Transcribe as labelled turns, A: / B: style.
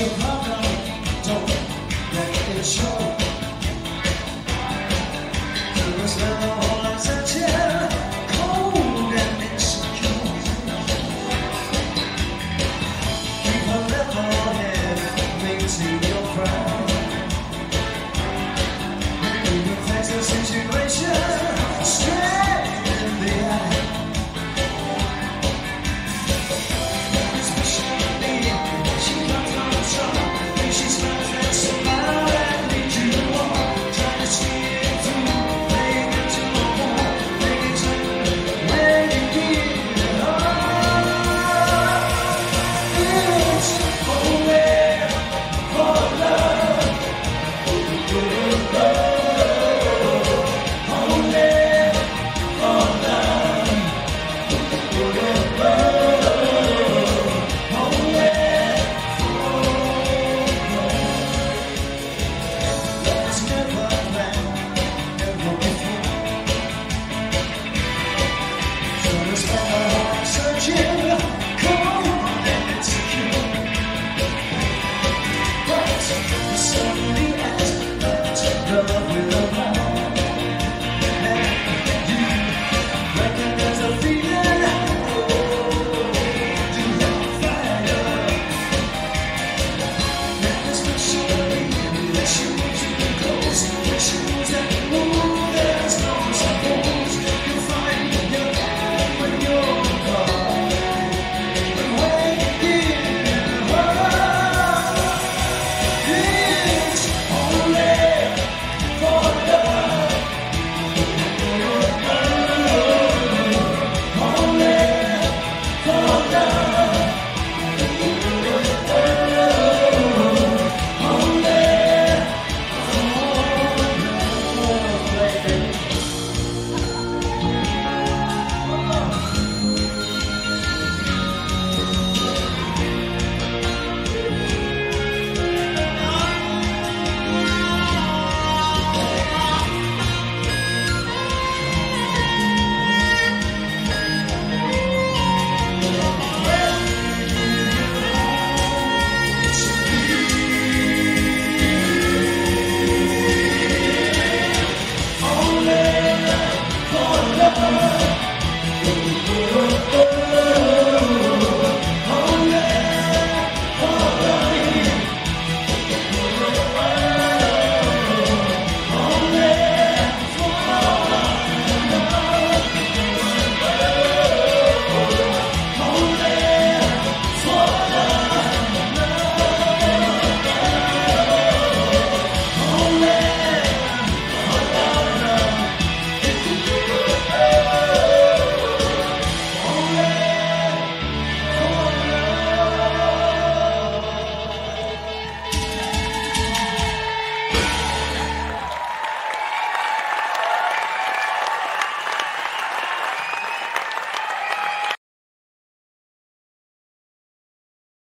A: you come